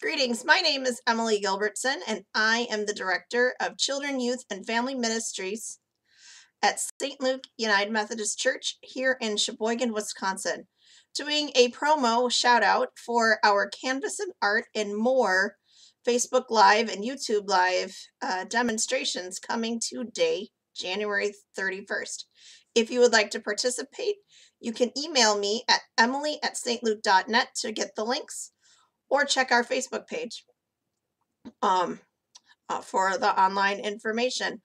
Greetings. My name is Emily Gilbertson, and I am the Director of Children, Youth, and Family Ministries at St. Luke United Methodist Church here in Sheboygan, Wisconsin, doing a promo shout out for our Canvas and Art and More Facebook Live and YouTube Live uh, demonstrations coming today, January 31st. If you would like to participate, you can email me at emily at stluke.net to get the links or check our Facebook page um, uh, for the online information.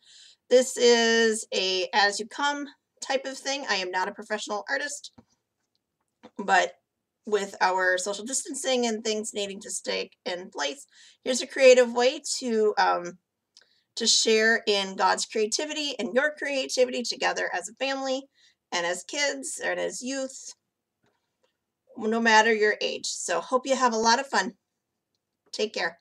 This is a as you come type of thing. I am not a professional artist, but with our social distancing and things needing to stay in place, here's a creative way to um, to share in God's creativity and your creativity together as a family and as kids and as youth no matter your age. So hope you have a lot of fun. Take care.